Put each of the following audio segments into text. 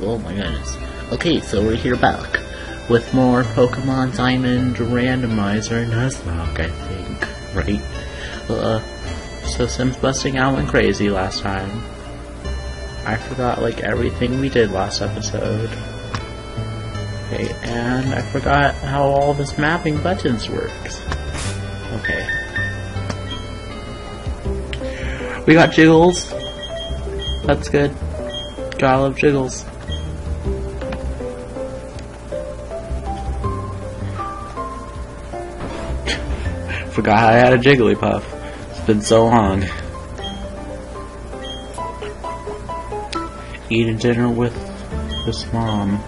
Oh my goodness. Okay, so we're here back with more Pokemon Diamond Randomizer Nuzlocke, I think. Right? Uh, so Sims busting out went crazy last time. I forgot like everything we did last episode. Okay, and I forgot how all this mapping buttons works. Okay. We got Jiggles. That's good. Gotta love Jiggles. Forgot I had a Jigglypuff. It's been so long. Eating dinner with this mom.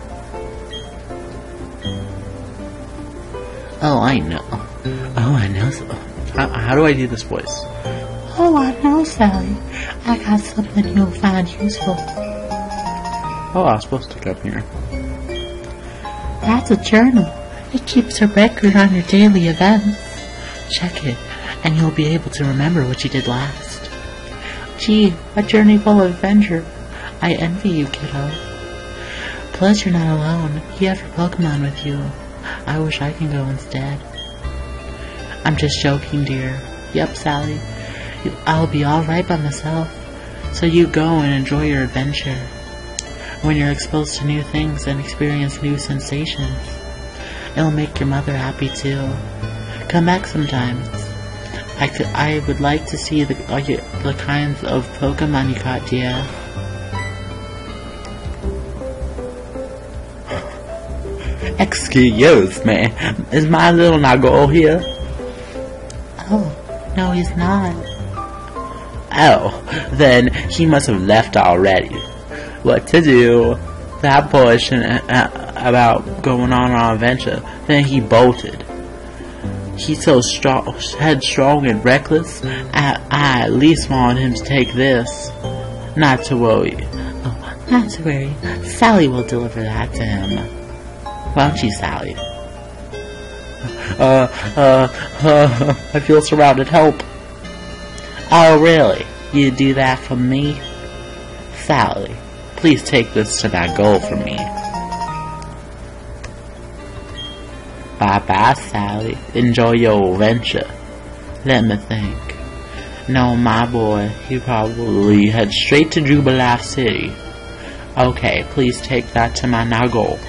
Oh, I know. Oh, I know. How, how do I do this voice? Oh, I know, Sally. I got something you'll find useful. Oh, I was supposed to come here. That's a journal. It keeps a record on your daily events. Check it, and you'll be able to remember what you did last. Gee, a journey full of adventure. I envy you, kiddo. Plus, you're not alone. You have your Pokemon with you. I wish I can go instead. I'm just joking, dear. Yep, Sally. I'll be alright by myself. So you go and enjoy your adventure. When you're exposed to new things and experience new sensations, it'll make your mother happy too. Come back sometimes. I, could, I would like to see the, the kinds of Pokemon you caught, dear. Excuse me, is my little Nago here? Oh, no, he's not. Oh, then he must have left already. What to do? That portion uh, about going on an adventure, then he bolted. He's so strong, headstrong and reckless. I, I at least want him to take this. Not to worry. Oh, not to worry. Sally will deliver that to him. Won't you, Sally? Uh, uh, uh, I feel surrounded. Help. Oh, really? You do that for me? Sally, please take this to that goal for me. Bye-bye, Sally. Enjoy your adventure. Let me think. No, my boy, he probably head straight to Jubilife City. Okay, please take that to my Nago.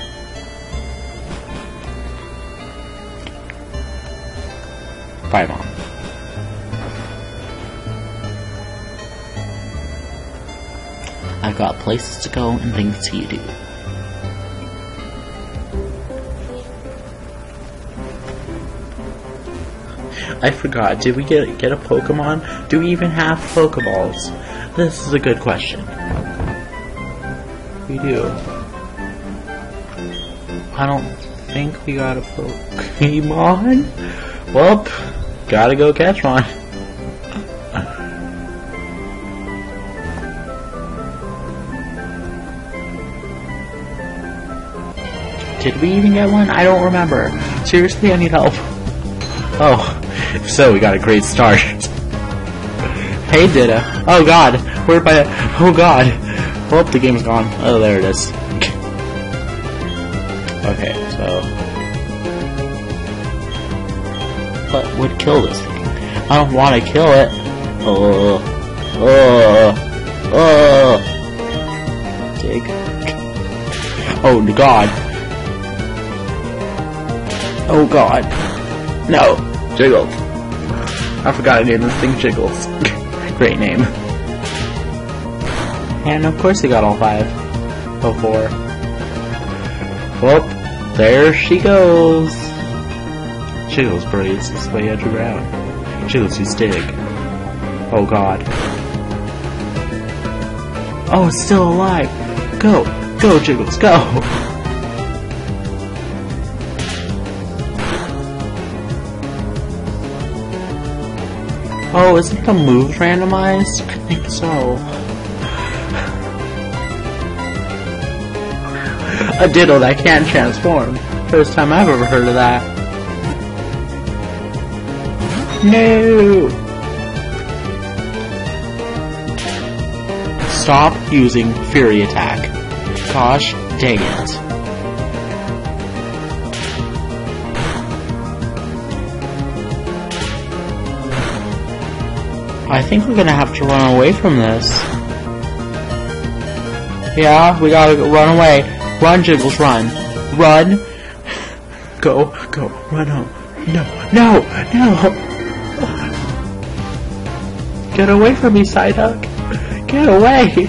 Bye, Mom. I've got places to go and things to do. I forgot, did we get get a Pokemon? Do we even have Pokeballs? This is a good question. We do. I don't think we got a Pokemon. Well, gotta go catch one. Did we even get one? I don't remember. Seriously, I need help. Oh, if so, we got a great start. hey, Dida. Oh god, where by? Oh god. Oh, the game's gone. Oh, there it is. okay, so what would kill this thing? I don't want to kill it. Oh, oh, oh. Dig. Oh god. Oh god. No. Jiggles. I forgot to name this thing Jiggles. Great name. And of course he got all five. Oh four. Well, there she goes. Jiggles breathes his way underground. Jiggles his dig. Oh god. Oh, it's still alive. Go. Go, Jiggles, go. Oh, isn't the move randomized? I think so. A Ditto that can't transform. First time I've ever heard of that. No! Stop using Fury Attack. Gosh dang it. I think we're gonna have to run away from this. Yeah, we gotta run away. Run, Jiggles, run. Run. Go, go, run home. No, no, no! Get away from me, Psyduck! Get away!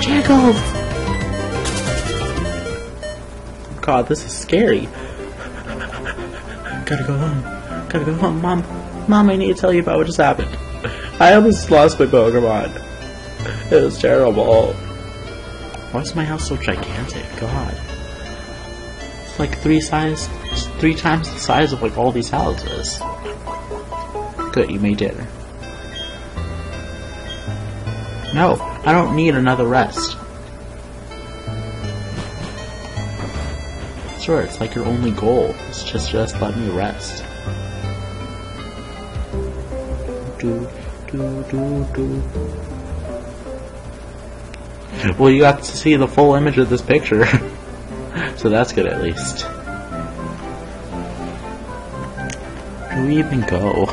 Jiggles! God, this is scary. Gotta go home. Gotta go home. Mom, Mom, I need to tell you about what just happened. I almost lost my Pokemon. It was terrible. Why is my house so gigantic? God. It's like three size, three times the size of like all these houses. Good, you made dinner. No, I don't need another rest. Sure, it's like your only goal. It's just just let me rest. Do do do do. Well, you got to see the full image of this picture, so that's good at least. Do we even go?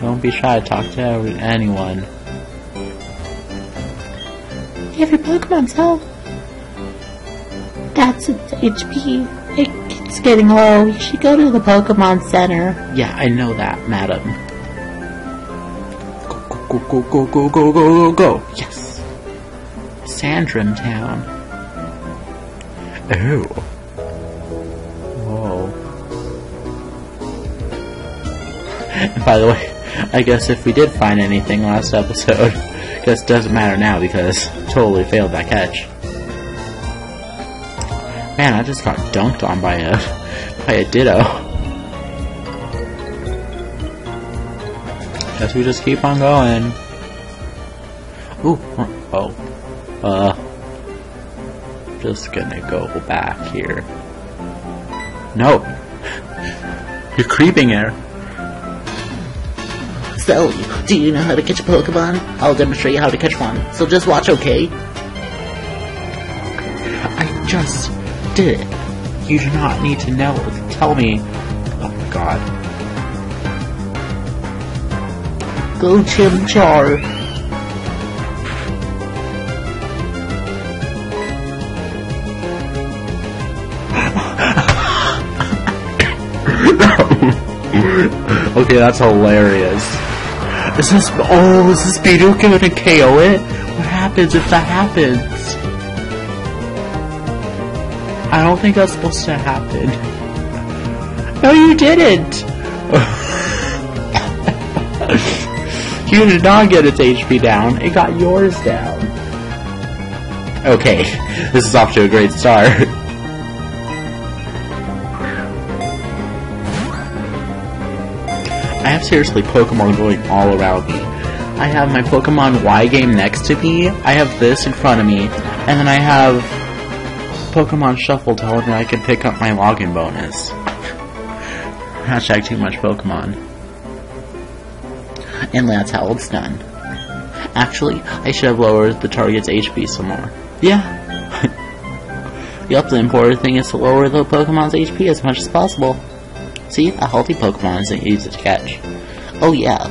Don't be shy. To talk to anyone. Have your Pokemon cell. That's its HP. It's getting low. You should go to the Pokemon Center. Yeah, I know that, madam. Go, go, go, go, go, go, go, go. go! Yes. Sandgem Town. Oh. Whoa. And by the way, I guess if we did find anything last episode, guess it doesn't matter now because totally failed that catch. Man, I just got dunked on by a by a Ditto. Guess we just keep on going. Ooh, oh, uh, just gonna go back here. No, you're creeping here. So, do you know how to catch a Pokemon? I'll demonstrate you how to catch one. So just watch, okay? I just did it. You do not need to know. Tell me. Oh my god. Go Chimchar. okay, that's hilarious. Is this oh is this Bidooka gonna KO it? What happens if that happens? I don't think that's supposed to happen. No, you didn't! you did not get its HP down, it got yours down. Okay, this is off to a great start. I have seriously Pokemon going all around me. I have my Pokemon Y game next to me, I have this in front of me, and then I have Pokemon Shuffle told me I could pick up my login bonus. Hashtag too much Pokemon. And that's how it's done. Actually, I should have lowered the target's HP some more. Yeah. yup, the important thing is to lower the Pokemon's HP as much as possible. See, a healthy Pokemon isn't easy to catch. Oh yeah,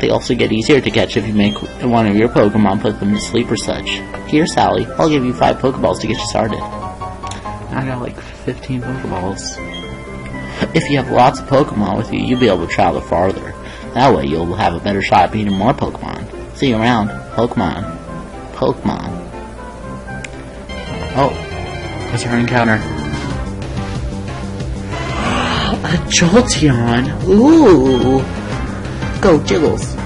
they also get easier to catch if you make one of your Pokemon put them to sleep or such. Here, Sally, I'll give you five Pokeballs to get you started. I got like 15 Pokeballs. If you have lots of Pokemon with you, you'll be able to travel farther. That way you'll have a better shot at beating more Pokemon. See you around. Pokemon. Pokemon. Oh. What's our encounter? a Jolteon! Ooh! Go, Jiggles!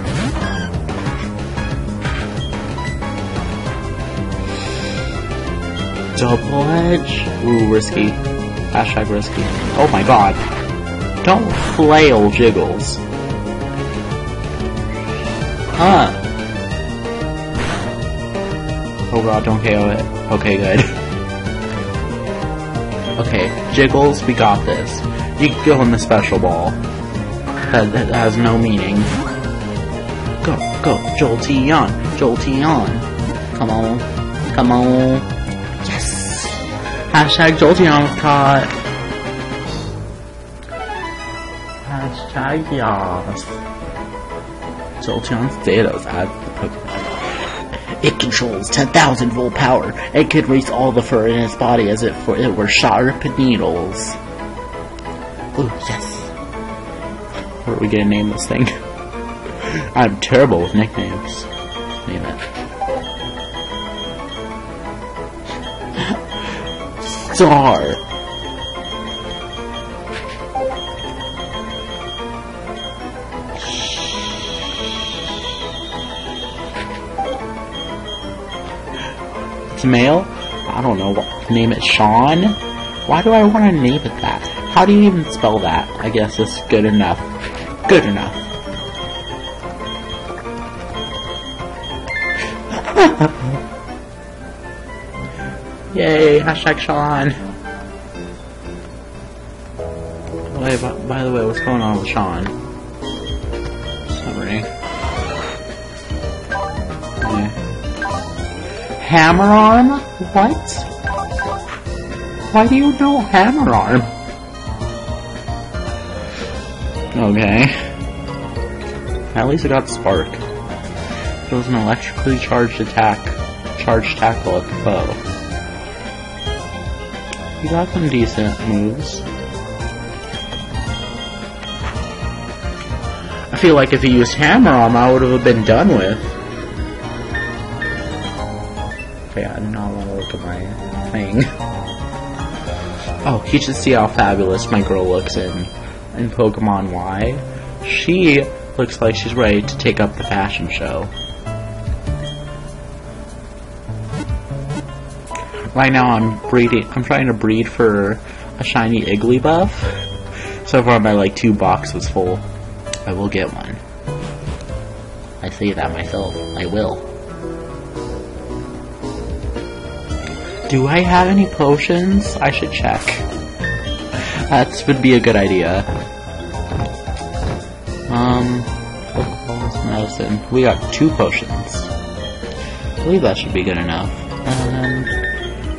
Double edge? Ooh, risky. Hashtag risky. Oh my god. Don't flail Jiggles. Huh. Oh god, don't KO it. Okay, good. okay, Jiggles, we got this. You go in the special ball. That, that has no meaning. go, go, Jolteon, Jolteon. Come on, come on. Hashtag Jolteon was caught. Hashtag yes. Jolteon's Dados add the Pokemon. It controls 10,000 volt power. It could raise all the fur in its body as if it were sharp needles. Ooh, yes. What are we gonna name this thing? I'm terrible with nicknames. Name it. Star. It's male? I don't know. what Name it Shaun? Why do I want to name it that? How do you even spell that? I guess it's good enough. Good enough. Yay, hashtag Shaun. Wait, by, by the way, what's going on with Shaun? Okay. Hammer arm? What? Why do you know hammer arm? Okay. At least it got spark. It was an electrically charged attack, charged tackle at the foe. You got some decent moves. I feel like if he used hammer arm, I would have been done with. Okay, I do not want to look at my thing. Oh, you should see how fabulous my girl looks in in Pokemon Y. She looks like she's ready to take up the fashion show. Right now I'm breeding, I'm trying to breed for a shiny Igglybuff. So far my like two boxes full. I will get one. I say that myself. I will. Do I have any potions? I should check. That would be a good idea. Um, medicine. We got two potions. I believe that should be good enough. And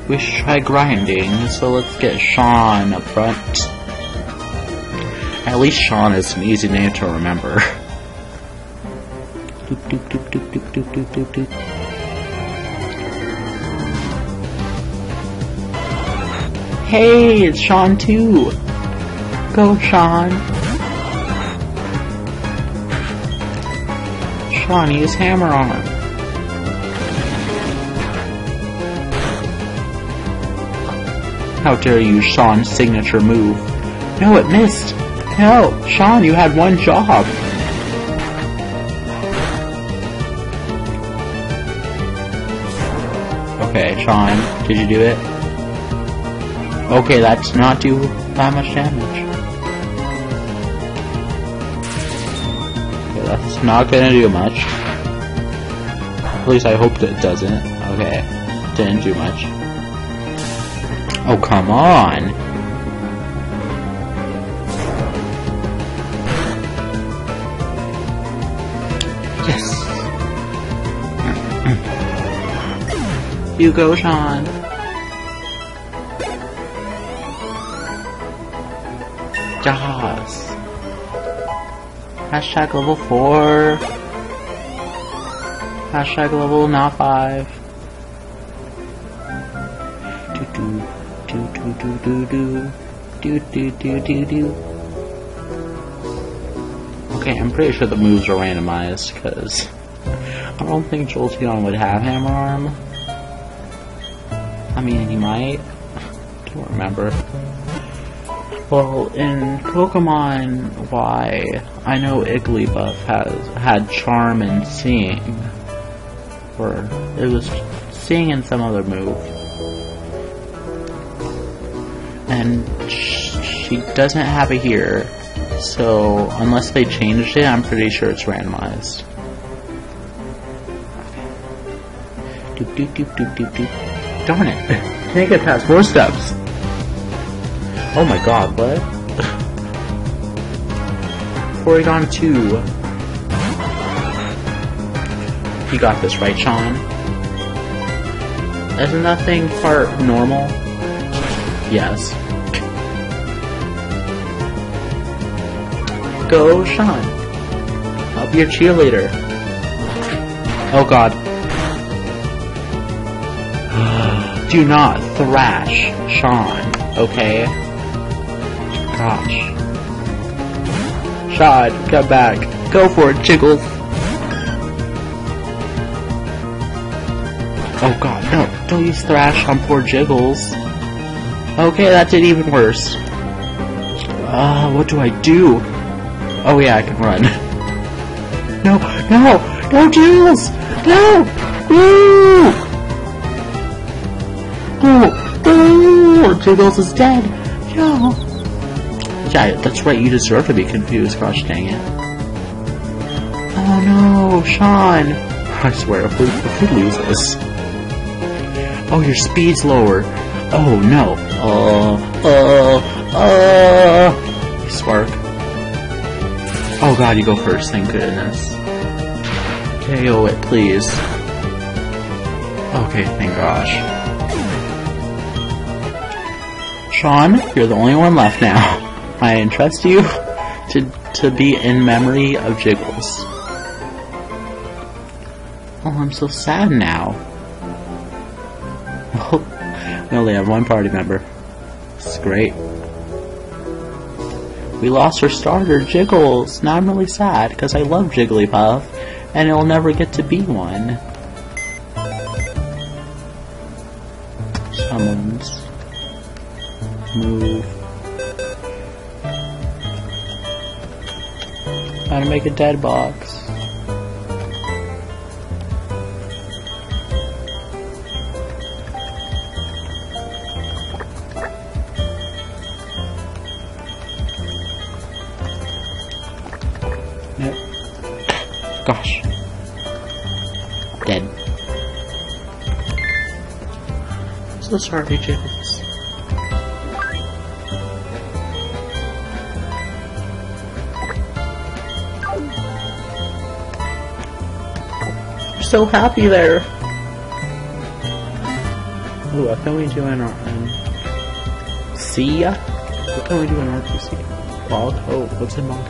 we should try grinding, so let's get Shaun up front. At least Shaun is an easy name to remember. Doop, doop, doop, doop, doop, doop, doop, doop, doop. Hey, it's Shaun too. Go, Shaun. Shaun, use hammer arm. How dare you, Shaun's signature move. No, it missed. No, Shaun, you had one job. Okay, Shaun, did you do it? Okay, that's not do that much damage. Okay, that's not gonna do much. At least I hope that it doesn't. Okay, didn't do much. Oh, come on! Yes! you go, Shaun. Jaws. Hashtag level 4. Hashtag level not 5. Do do do do do do do do do do do do. Okay, I'm pretty sure the moves are randomized because I don't think Jolteon would have Hammer Arm. I mean, he might. I Don't remember. Well, in Pokemon Y, I know Igglybuff has had Charm and Sing, or it was Sing and some other move, and sh- she doesn't have it here. So unless they changed it, I'm pretty sure it's randomized. Doop doop doop doop doop doop. Darn it! Can't get past four steps. Oh my god, what? Porygon 2. You got this, right, Shaun? Isn't that thing part normal? Yes. Go, Shaun. I'll be your cheerleader. Oh god. Do not thrash Shaun, okay? Gosh. Shaun, come back. Go for it, Jiggles. Oh god, no. Don't use thrash on poor Jiggles. Okay, that did even worse. Uh, what do I do? Oh yeah, I can run. no, no, no, Jiggles! No! No! Oh, oh, Jiggles is dead. No. Yeah, that's right, you deserve to be confused, gosh dang it. Oh no, Shaun! I swear, if we, if we lose this... Oh, your speed's lower. Oh no. Uh, uh, uh... Spark. Oh god, you go first, thank goodness. KO it, please. Okay, thank gosh. Shaun, you're the only one left now. I entrust you to, to be in memory of Jiggles. Oh, I'm so sad now. Oh, we only have one party member. It's great. We lost our starter, Jiggles. Now I'm really sad because I love Jigglypuff and it'll never get to be one. Summons. Move. To make a dead box. So sorry, Jiggles. You're so happy there. Ooh, what can we do in our um, see ya? What can we do in RPC? Log? Oh, what's in log?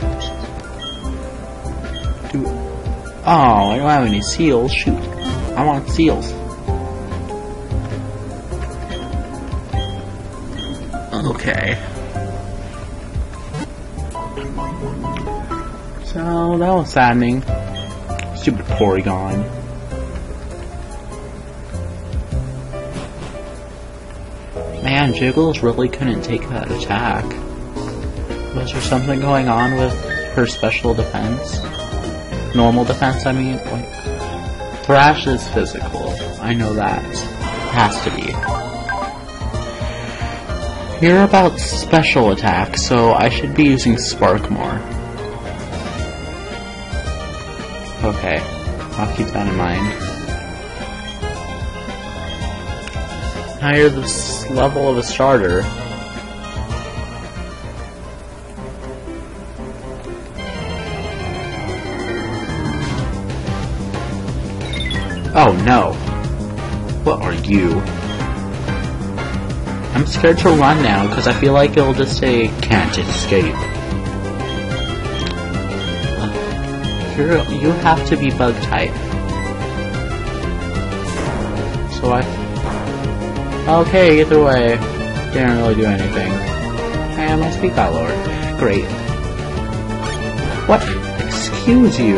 Do Oh, I don't have any seals. Shoot. I want seals. Okay. So, that was saddening. Stupid Porygon. Man, Jiggles really couldn't take that attack. Was there something going on with her special defense? Normal defense, I mean? Like, Thrash is physical. I know that. Has to be. You're about special attack, so I should be using Spark more. Okay, I'll keep that in mind. Now you're this level of a starter. Oh no. What are you? I'm scared to run now because I feel like it'll just say can't escape. You're, you have to be bug type. So I. Okay, either way, didn't really do anything. And my speed got lower. Great. What? Excuse you.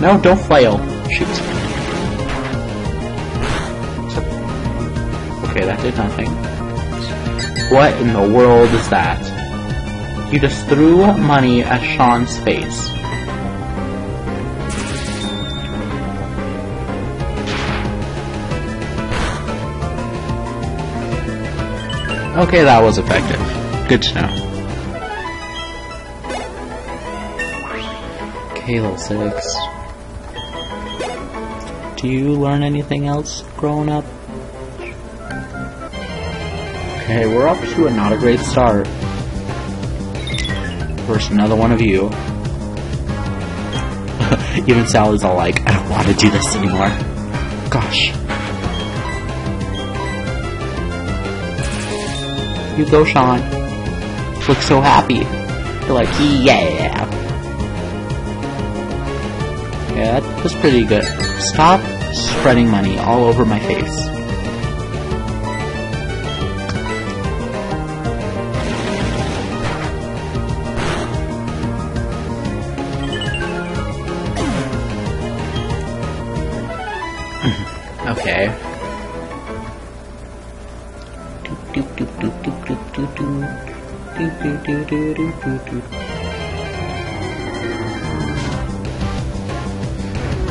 No, don't flail. Shoot. Did nothing. What in the world is that? You just threw money at Shaun's face. Okay, that was effective. Good to know. Kalo 6. Do you learn anything else growing up? Okay, we're up to a not a great start. First, another one of you. Even Sally's all like, I don't want to do this anymore. Gosh. You go, Shaun. Look so happy. You're like, yeah. Yeah, that was pretty good. Stop spreading money all over my face.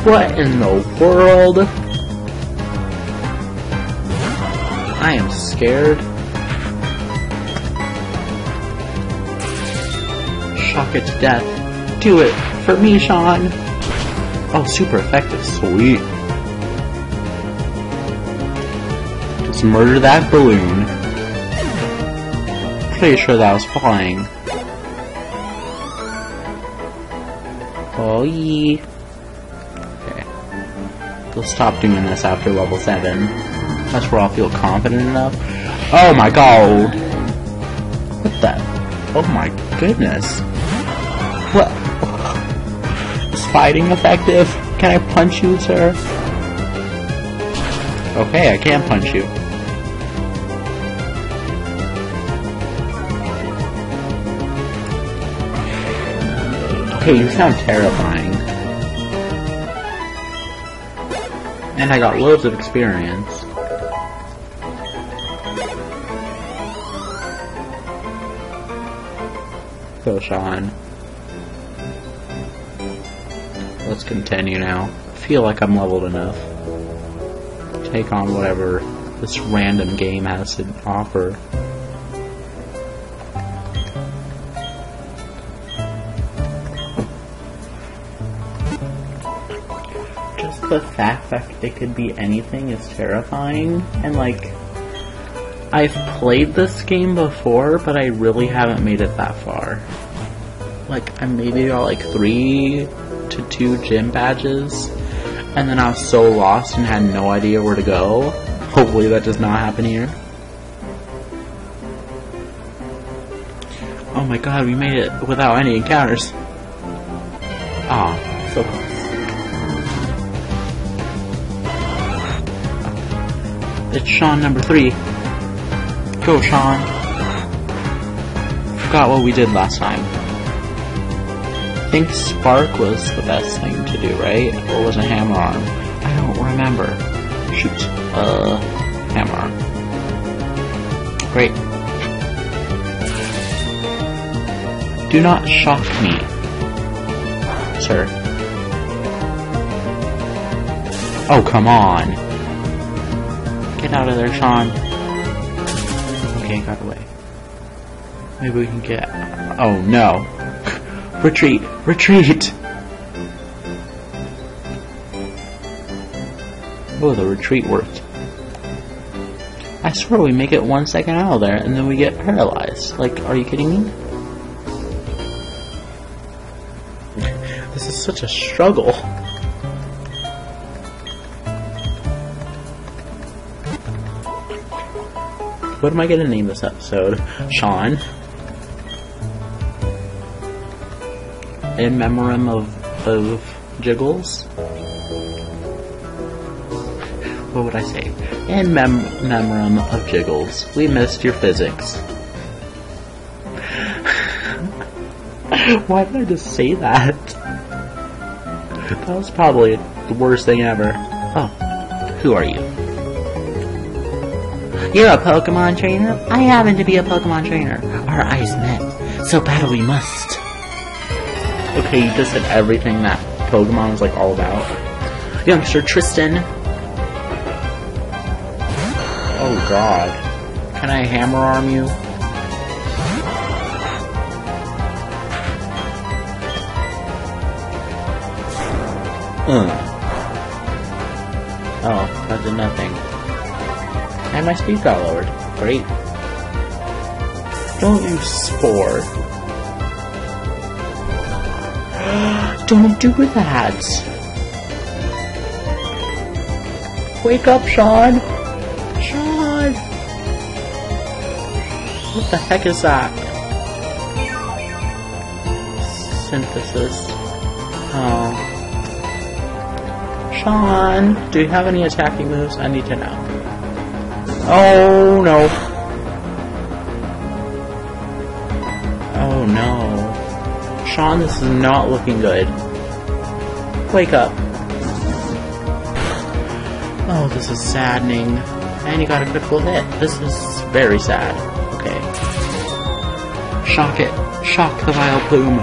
What in the world? I am scared. Shock it to death. Do it for me, Shaun. Oh, super effective. Sweet. Just murder that balloon. Pretty sure that was flying. Oh, yeah. Okay. We'll stop doing this after level 7. That's where I'll feel confident enough. Oh my god! What the? Oh my goodness. What? Is fighting effective? Can I punch you, sir? Okay, I can punch you. Okay, you sound terrifying. And I got loads of experience. So, Shaun. Let's continue now. I feel like I'm leveled enough. Take on whatever this random game has to offer. The fact that it could be anything is terrifying, and like, I've played this game before, but I really haven't made it that far. Like, I maybe got like three to two gym badges, and then I was so lost and had no idea where to go. Hopefully that does not happen here. Oh my god, we made it without any encounters. Ah, so close. It's Shaun number three. Go, Shaun. Forgot what we did last time. I think Spark was the best thing to do, right? Or was it Hammer Arm? I don't remember. Shoot. Uh, Hammer Arm. Great. Do not shock me, sir. Oh, come on. Get out of there, Shaun. Okay, got away. Maybe we can get. Oh no! retreat! Retreat! Oh, the retreat worked. I swear we make it one second out of there and then we get paralyzed. Like, are you kidding me? This is such a struggle. What am I gonna name this episode? Shaun. In memoriam of of Jiggles. What would I say? In mem memoriam of Jiggles. We missed your physics. Why did I just say that? That was probably the worst thing ever. Oh, who are you? You're a Pokemon trainer? I happen to be a Pokemon trainer. Our eyes met, so battle we must. Okay, you just said everything that Pokemon is like all about. Youngster Tristan. Oh god. Can I hammer arm you? Uh. Oh, that did nothing. And my speed got lowered. Great. Don't use Spore. Don't do that! Wake up, Shaun! Shaun! What the heck is that? Synthesis. Oh. Shaun, do you have any attacking moves? I need to know. Oh no. Oh no. Shaun, this is not looking good. Wake up. Oh, this is saddening. And you got a critical hit. This is very sad. Okay. Shock it. Shock the Vileplume.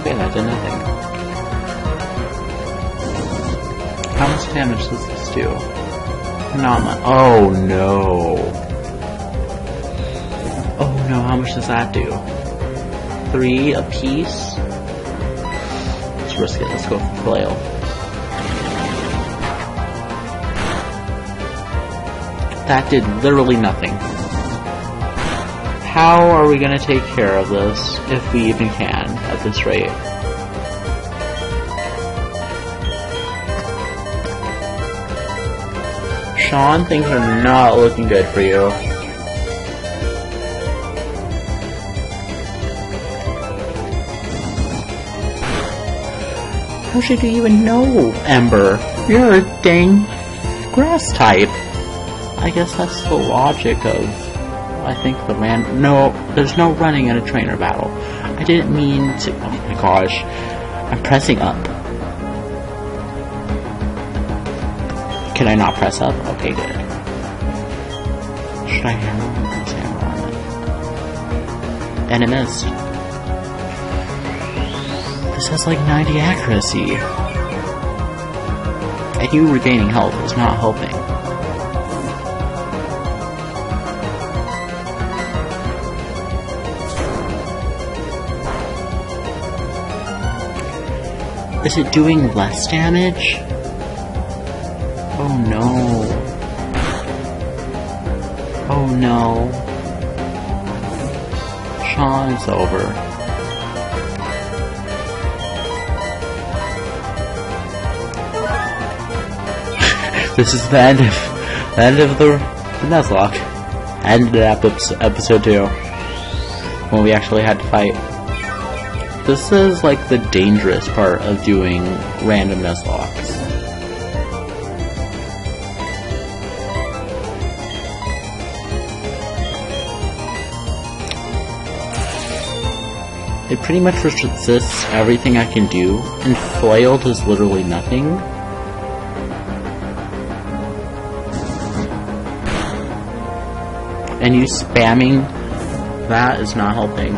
Okay, that did nothing. How much damage does this do? Not much. Oh no. Oh no, how much does that do? Three a piece? Let's risk it. Let's go for flail. That did literally nothing. How are we gonna take care of this, if we even can, at this rate? Shaun, things are not looking good for you. How should you even know, Ember? You're a dang grass type. I guess that's the logic of, I think, the ran- No, there's no running in a trainer battle. I didn't mean to- oh my gosh. I'm pressing up. Can I not press up? Okay, good. Should I hammer? Let's hammer on it. And it missed. This has like 90 accuracy. And you regaining health is not helping. Is it doing less damage? Oh no. Oh no. Shaun's over. this is the end of the end of the, the Nuzlocke. End of episode, episode two. When we actually had to fight. This is like the dangerous part of doing random Nuzlockes. It pretty much resists everything I can do, and Flail is literally nothing. And you spamming that is not helping.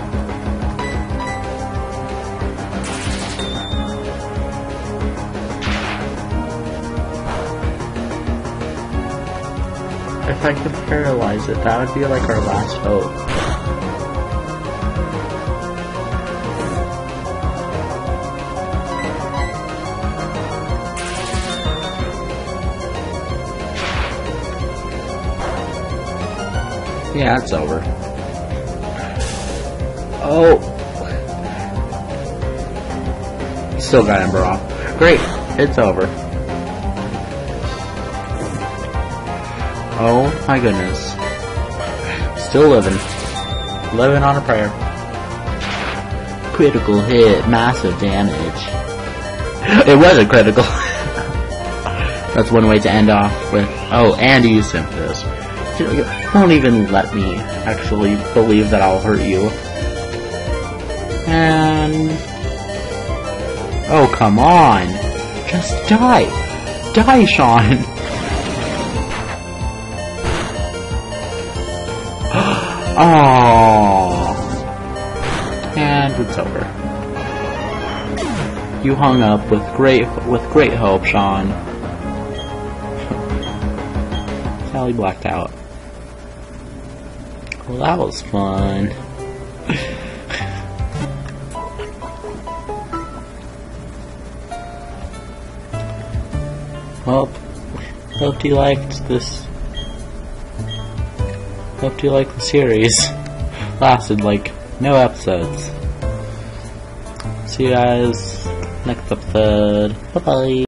If I could paralyze it, that would be like our last hope. Yeah, it's over. Oh. Still got Ember off. Great, it's over. Oh my goodness. Still living. Living on a prayer. Critical hit, massive damage. It was a critical. That's one way to end off with, oh, and you sent this. Don't even let me actually believe that I'll hurt you. And... Oh, come on! Just die! Die, Shaun! oh. And it's over. You hung up with great with great hope, Shaun. Sally blacked out. Well, that was fun. well, hope you liked this. Hope you liked the series. Lasted like no episodes. See you guys next episode. Bye bye.